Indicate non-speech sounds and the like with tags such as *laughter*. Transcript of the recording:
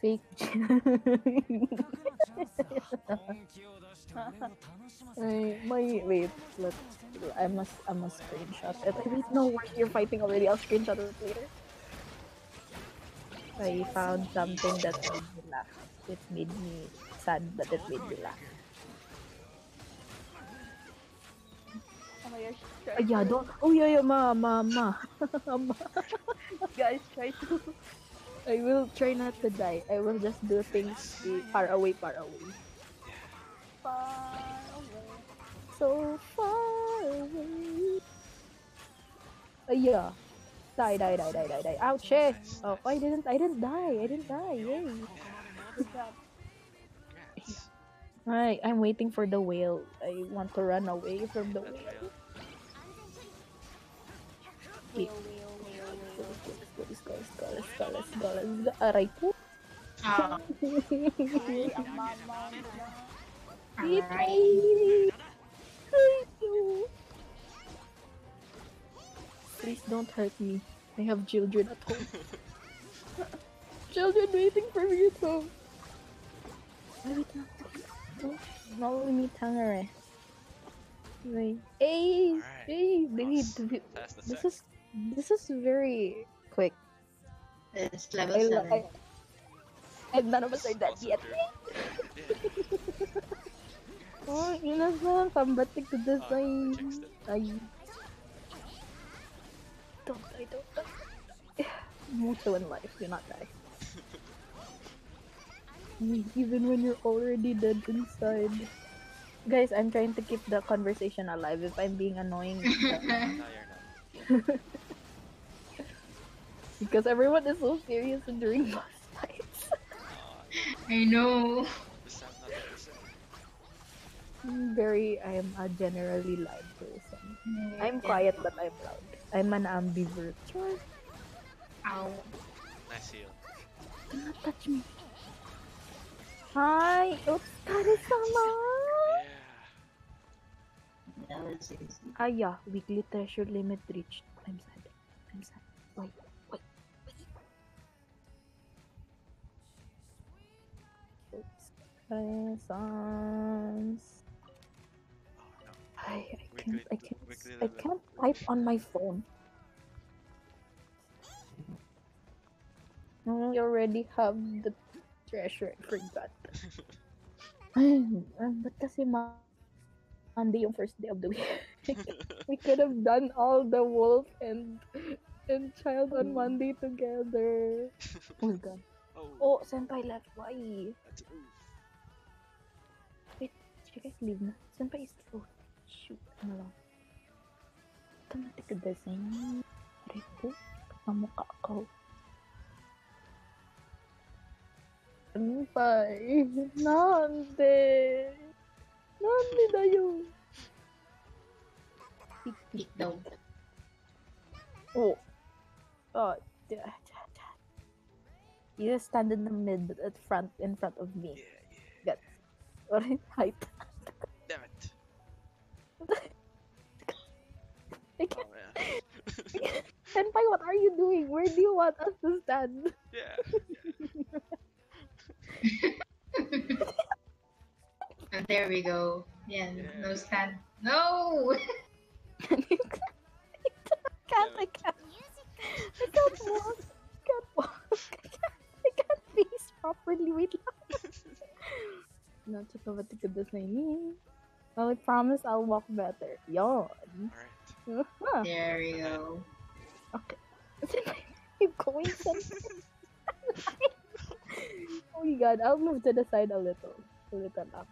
fake. my *laughs* wait, look. I must I must screenshot it. Wait, no, you're fighting already. I'll screenshot it later. I found something that made me laugh. It made me sad, but it made me laugh. Oh my gosh. Try Uh, yeah, don't. Oh yeah, yeah, ma, ma, ma. *laughs* Ma. Guys, try to. I will try not to die. I will just do things far away, far away. Far away. So far away. Uh, yeah. Die, die, die, die, die, die. Ouch! eh. Oh, I didn't, I didn't die. I didn't die. Yay. Good job. Congrats. Alright, I'm waiting for the whale. I want to run away from the whale. Wheel. Let's go, let's go, let's go, let's go, let's go. Aray po. Ah, Ay, ang mama na. alright. Please don't hurt me. I have children at home. *laughs* children waiting for me at home. Ay, wait lang. Oh, Maulimitan eh. Wait. Hey! Alright. Hey! Babe, Boss. babe, this is this is very quick. It's level I, 7. I, and none of us are dead yet. very- Yeah. Oh, yun na sa pambatik to the sign. jinxed. Ay. Don't die, don't die. Mucho in life, do not die. Even when you're already dead inside. Guys, I'm trying to keep the conversation alive. If I'm being annoying, *laughs* No, you're not. *laughs* because everyone is so serious during boss fights. *laughs* I know. this time not that listen. I'm very, I'm a generally loud person. I'm quiet, but I'm loud. I'm an ambivert. Sure, Ow. Nice heal. do not touch me. Hi, Otsukare-sama! Yeah. That was easy. Ah, yeah, weekly treasure limit reached. I'm sad. I'm sad. Wait, wait, wait. Oh no. I, I can't, I can't, I can't type on my phone. Mm, oh, I already have the treasure. I forgot. Ba't kasi ma- Monday yung first day of the week? *laughs* we could have done all the wolf and and child on Monday together. *laughs* Oh my god. oh, Oh, senpai left. Why? that's. Did you guys leave na? Senpai is oh shoot. Ano lang. Ka design. Repo. Kamukha ko. Senpai. Nande. Nande da yun. Peek down. Oh. Oh. da- da- da. You just stand in the mid at front in front of me. Yeah. Alright, *laughs* height. Damn it. *laughs* I can't. Oh *laughs* man. Senpai, what are you doing? Where do you want us to stand? yeah. And there we go. Yeah, Yeah. no stand. No! Can you can't, I can't. I can't walk. I can't walk. I can't, I can't face properly. Wait lang. Not to cover to get this name. Well, I promise I'll walk better. Yon. Alright. *laughs* Huh. There we go. Okay. *laughs* Keep going. Senpai. *laughs* oh my god, I'll move to the side a little. A little up.